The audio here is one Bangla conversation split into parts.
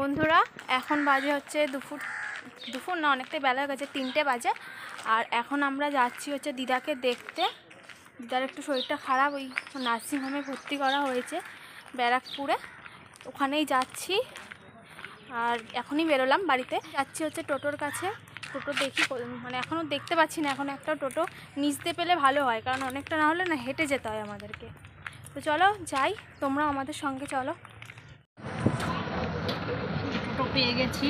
বন্ধুরা, এখন বাজে হচ্ছে দুপুর দুপুর না, অনেকটাই বেলা হয়ে গেছে, তিনটে বাজে। আর এখন আমরা যাচ্ছি হচ্ছে দিদাকে দেখতে। দিদার একটু শরীরটা খারাপ, ওই নার্সিংহোমে ভর্তি করা হয়েছে, ব্যারাকপুরে। ওখানেই যাচ্ছি। আর এখনই বেরোলাম বাড়িতে। যাচ্ছি হচ্ছে টোটোর কাছে। টোটো দেখি মানে এখনও দেখতে পাচ্ছি না এখন একটা টোটো নিচতে পেলে ভালো হয়, কারণ অনেকটা না হলে না হেঁটে যেতে হয় আমাদেরকে। তো চলো, যাই তোমরা আমাদের সঙ্গে চলো। পেয়ে গেছি।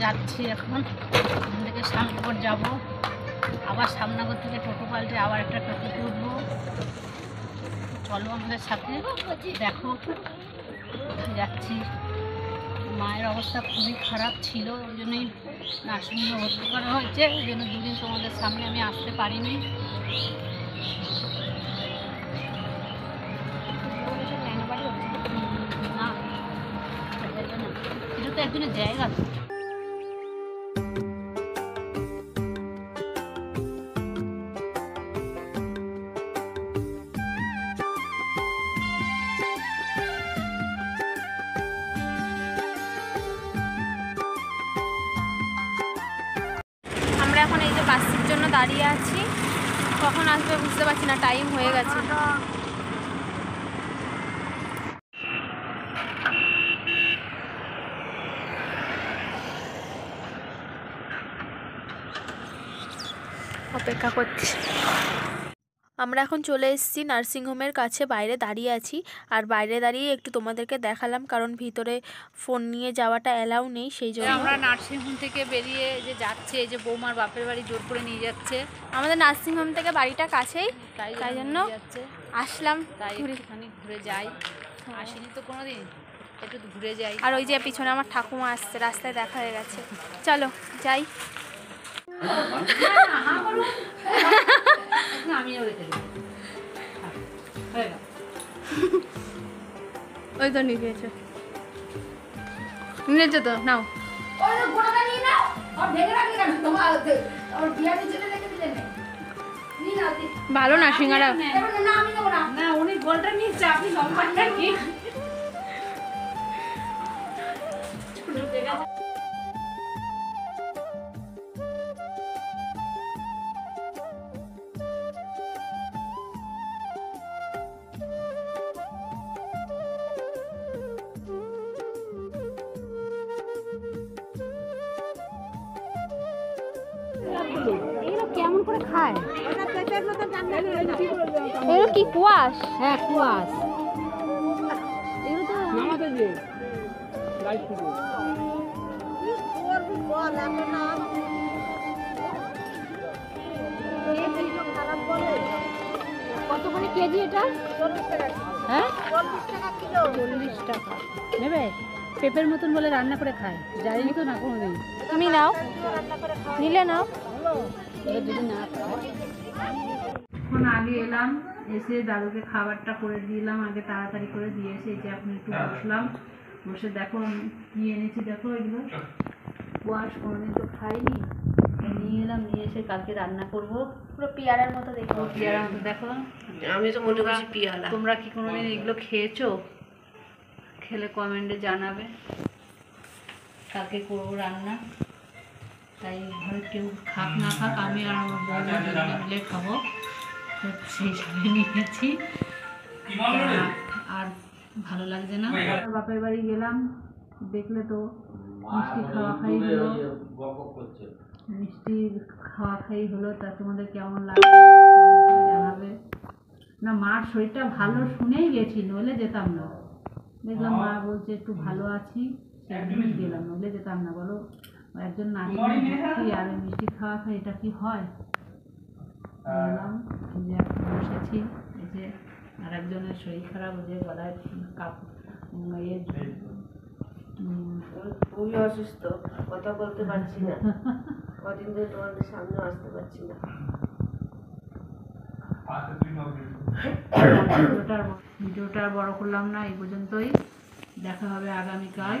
যাচ্ছি এখন। এখান থেকে শান্তিপুর যাব। আবার সামনাগর থেকে টোটো পাল্টে আবার একটা টোটোতে উঠবো চলো আমাদের সাথে। দেখো, যাচ্ছি। মায়ের অবস্থা খুবই খারাপ ছিল, ওই জন্যই নার্সিংহোমে ভর্তি করা হয়েছে। ওই জন্য দুদিন তোমাদের সামনে আমি আসতে পারিনি না একজনের জায়গা আমরা এখন এই যে বাসের জন্য দাঁড়িয়ে আছি। কখন আসবে বুঝতে পারছি না টাইম হয়ে গেছে। অপেক্ষা করছি। আমরা এখন চলে এসেছি নার্সিংহোমের কাছে বাইরে দাঁড়িয়ে আছি। আর বাইরে দাঁড়িয়ে একটু তোমাদেরকে দেখালাম কারণ ভিতরে ফোন নিয়ে যাওয়াটা অ্যালাউ নেই সেই জন্য। আমরা নার্সিংহোম থেকে বেরিয়ে যে যাচ্ছে এই যে বৌমার বাপের বাড়ি জোর করে নিয়ে যাচ্ছে। আমাদের নার্সিংহোম থেকে বাড়িটা কাছেই তাই তাই জন্য আসলাম তাই ঘুরে। যাই। আসিনি তো কোনোদিন একটু ঘুরে যাই। আর ওই যে পিছনে আমার ঠাকুমা আসছে রাস্তায় দেখা হয়ে গেছে। চলো যাই। ওই তো নিয়েছে। নিয়েছে তো নাও। ভালো না সিঙ্গারা। না উনি গোলটা নিয়েছে আপনি লম্বাটা খায়। এগুলো কি কুয়াশ? হ্যাঁ কুয়াশ। কত করে কেজি এটা? হ্যাঁ? চল্লিশ টাকা। নেবে? পেঁপের মতন বলে রান্না করে খায়। জানি তো না কোনোদিন। তুমি নাও। নিলে নাও। এবার যদি না এখন আগে এলাম এসে দাদুকে খাবারটা করে দিলাম আগে তাড়াতাড়ি করে দিয়ে এসে এই যে এখন একটু বসলাম। বসে দেখো আমি কি এনেছি দেখো এগুলো। কুয়াশ কোনোদিন তো খাইনি। নিয়ে এলাম নিয়ে এসে কালকে রান্না করব। পুরো পিয়ারার মতো দেখো পিয়ারা মতো দেখো। আমি তো মনে করছি পিয়ালা তোমরা কি কোনোদিন এগুলো খেয়েছো? খেলে কমেন্টে জানাবে। কালকে করব রান্না। তাই ঘরে কেউ খাক না খাক আমি আর আমার বৌমা দুজনে মিলে খাব। তো সেই হিসাবে নিয়েছি। আর- আর ভালো লাগছে না। বাপের বাড়ি গেলাম দেখলে তো মিষ্টি খাওয়া খাই হলো। মিষ্টি খাওয়া খাই হলো তা তোমাদের কেমন লাগবে জানাবে? না মার শরীরটা ভালো শুনেই গেছি নইলে যেতাম না। দেখলাম মা বলছে একটু ভালো আছি। গেলাম নইলে যেতাম না বলো। একজন নারী আর মিষ্টি খাওয়া খাই এটা কি হয়? এই যে এখন বসেছি এই যে আর একজনের শরীর খারাপ যে গলায় কাপ ইয়ে খুবই অসুস্থ কথা বলতে পারছি না। কদিন ধরে তোমাদের সামনে আসতে পারছি না। ভিডিওটা বড় করলাম না এই পর্যন্তই। দেখা হবে আগামীকাল।